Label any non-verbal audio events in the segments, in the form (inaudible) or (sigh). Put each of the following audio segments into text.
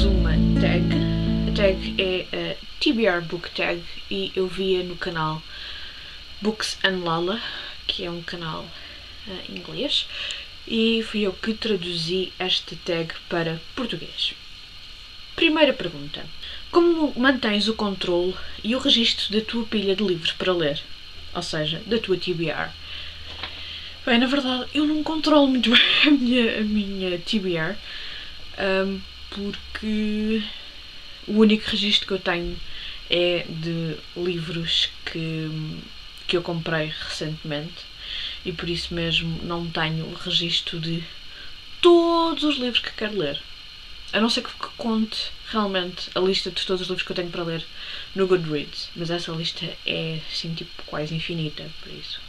uma tag. A tag é a TBR Book Tag e eu via no canal Books and Lala, que é um canal uh, inglês, e fui eu que traduzi esta tag para português. Primeira pergunta. Como mantens o controle e o registro da tua pilha de livros para ler? Ou seja, da tua TBR? Bem, na verdade, eu não controlo muito (laughs) bem a minha, a minha TBR, um, porque o único registro que eu tenho é de livros que, que eu comprei recentemente e por isso mesmo não tenho o registro de todos os livros que quero ler. A não ser que conte realmente a lista de todos os livros que eu tenho para ler no Goodreads, mas essa lista é assim tipo quase infinita, por isso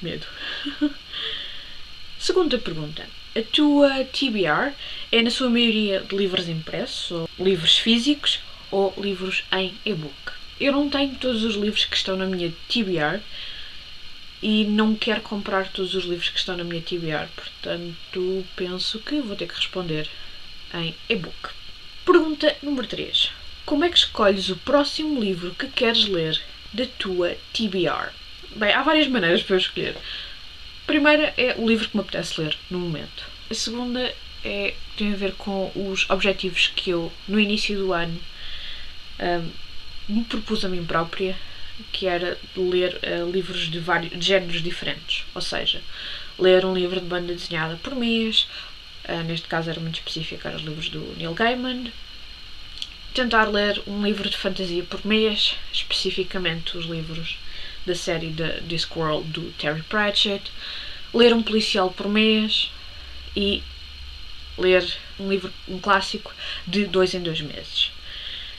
Medo. (laughs) Segunda pergunta. A tua TBR é na sua maioria de livros impressos, ou livros físicos, ou livros em e-book? Eu não tenho todos os livros que estão na minha TBR e não quero comprar todos os livros que estão na minha TBR, portanto penso que vou ter que responder em e-book. Pergunta número 3. Como é que escolhes o próximo livro que queres ler da tua TBR? Bem, há várias maneiras para eu escolher. Primeira é o livro que me apetece ler no momento. A segunda é, tem a ver com os objetivos que eu, no início do ano, um, me propus a mim própria, que era ler uh, livros de, vários, de géneros diferentes. Ou seja, ler um livro de banda desenhada por mês, uh, neste caso era muito específico, eram os livros do Neil Gaiman. Tentar ler um livro de fantasia por mês, especificamente os livros da série de Discworld do Terry Pratchett, ler um policial por mês e ler um livro, um clássico de dois em dois meses.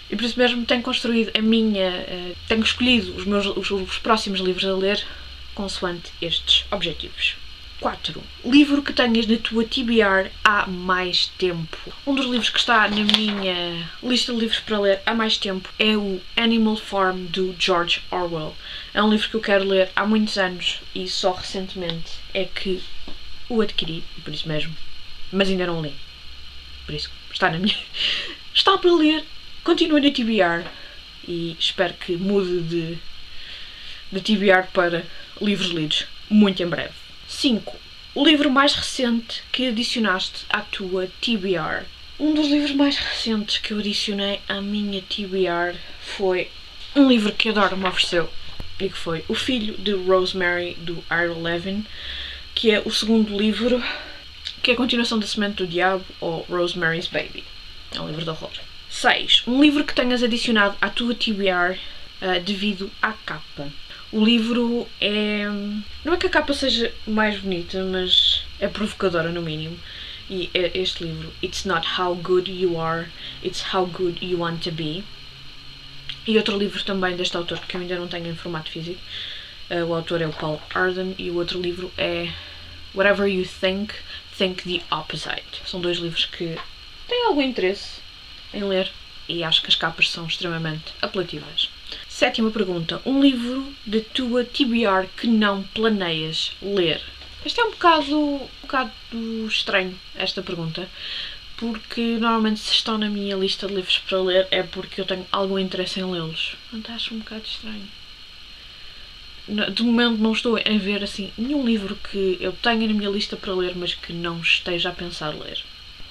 E por isso mesmo tenho construído a minha, uh, tenho escolhido os meus os, os próximos livros a ler consoante estes objetivos. 4. Livro que tenhas na tua TBR há mais tempo. Um dos livros que está na minha lista de livros para ler há mais tempo é o Animal Farm do George Orwell. É um livro que eu quero ler há muitos anos e só recentemente é que o adquiri, por isso mesmo. Mas ainda não li. Por isso está na minha. (laughs) Está para ler. Continua na TBR e espero que mude de, de TBR para livros lidos muito em breve. 5. O livro mais recente que adicionaste à tua TBR. Um dos livros mais recentes que eu adicionei à minha TBR foi um livro que a Dora me ofereceu e que foi O Filho de Rosemary do Ira Levin, que é o segundo livro, que é a continuação da Semente do Diabo ou Rosemary's Baby. É um livro de horror. 6. Um livro que tenhas adicionado à tua TBR uh, devido à capa. O livro é. Não é que a capa seja mais bonita, mas é provocadora no mínimo. E é este livro, It's Not How Good You Are, It's How Good You Want to Be. E outro livro também deste autor que eu ainda não tenho em formato físico. Uh, o autor é o Paul Arden e o outro livro é Whatever You Think, Think the Opposite. São dois livros que têm algum interesse em ler e acho que as capas são extremamente apelativas. Sétima pergunta. Um livro da tua TBR que não planeias ler? Este é um bocado, um bocado estranho, esta pergunta, porque normalmente se estão na minha lista de livros para ler é porque eu tenho algum interesse em lê-los. Portanto, acho um bocado estranho. De momento não estou a ver assim nenhum livro que eu tenha na minha lista para ler, mas que não esteja a pensar ler.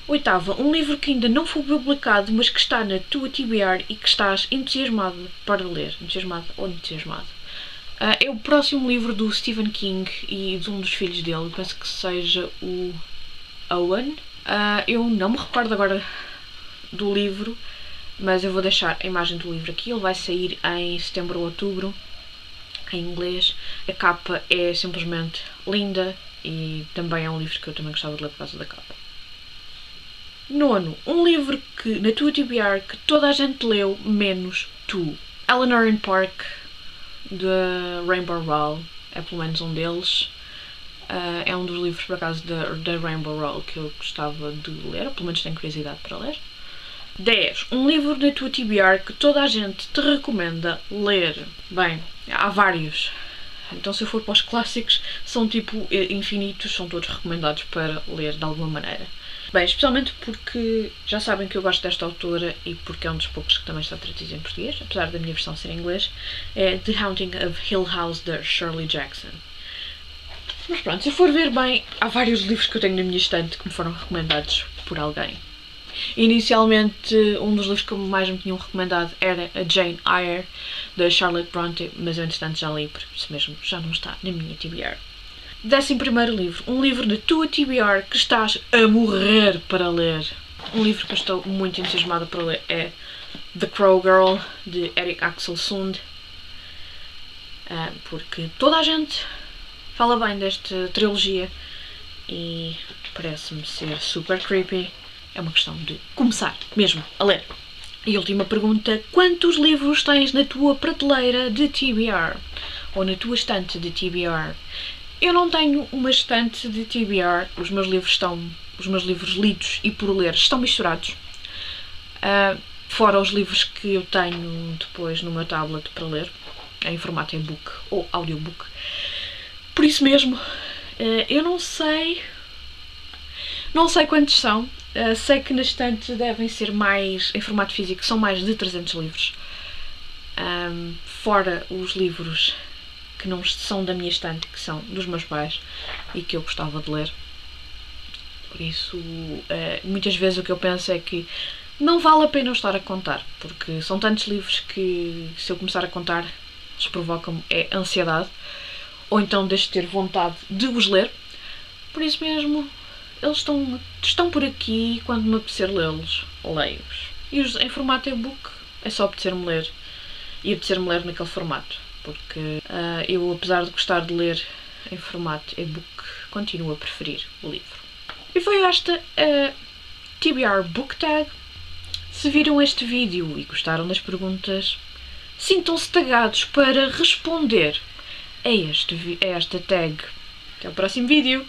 Oitava, um livro que ainda não foi publicado, mas que está na tua TBR e que estás entusiasmado para ler. Entusiasmado ou entusiasmado. Uh, é o próximo livro do Stephen King e de um dos filhos dele, penso que seja o Owen. Uh, eu não me recordo agora do livro, mas eu vou deixar a imagem do livro aqui. Ele vai sair em setembro ou outubro, em inglês. A capa é simplesmente linda e também é um livro que eu também gostava de ler por causa da capa. Nono, um livro que na tua TBR que toda a gente leu, menos tu. Eleanor in Park, de Rainbow Rowell, é pelo menos um deles. Uh, é um dos livros, por acaso, da Rainbow Rowell que eu gostava de ler, pelo menos tenho curiosidade para ler. 10. Um livro da tua TBR que toda a gente te recomenda ler. Bem, há vários. Então, se eu for para os clássicos, são tipo infinitos, são todos recomendados para ler de alguma maneira. Bem, especialmente porque já sabem que eu gosto desta autora e porque é um dos poucos que também está traduzido em português, apesar da minha versão ser em inglês, é The Haunting of Hill House, da Shirley Jackson. Mas pronto, se eu for ver bem, há vários livros que eu tenho na minha estante que me foram recomendados por alguém. Inicialmente, um dos livros que mais me tinham recomendado era a Jane Eyre, da Charlotte Bronte, mas eu entretanto já li, por isso mesmo já não está na minha TBR. Décimo primeiro livro, um livro de tua TBR que estás a morrer para ler. Um livro que eu estou muito entusiasmada para ler é The Crow Girl, de Eric Axel Sund. Uh, porque toda a gente fala bem desta trilogia e parece-me ser super creepy. É uma questão de começar mesmo a ler. E última pergunta: quantos livros tens na tua prateleira de TBR? Ou na tua estante de TBR? Eu não tenho uma estante de TBR, os meus livros estão, os meus livros lidos e por ler estão misturados. Uh, fora os livros que eu tenho depois no meu tablet para ler, em formato e-book ou audiobook. Por isso mesmo, uh, eu não sei. Não sei quantos são. Uh, sei que na estante devem ser mais, em formato físico, são mais de 300 livros. Um, fora os livros que não são da minha estante, que são dos meus pais e que eu gostava de ler. Por isso, uh, muitas vezes o que eu penso é que não vale a pena eu estar a contar, porque são tantos livros que se eu começar a contar, eles provocam é ansiedade, ou então deixo de ter vontade de os ler. Por isso mesmo, eles estão, estão por aqui e quando me apetecer lê-los, leio-os. E os, em formato e-book é só apetecer-me ler e apetecer-me ler naquele formato porque uh, eu, apesar de gostar de ler em formato e-book, continuo a preferir o livro. E foi esta a TBR Book Tag. Se viram este vídeo e gostaram das perguntas, sintam-se tagados para responder a, este, a esta tag. Até o próximo vídeo!